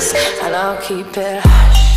us, and I'll keep it hush.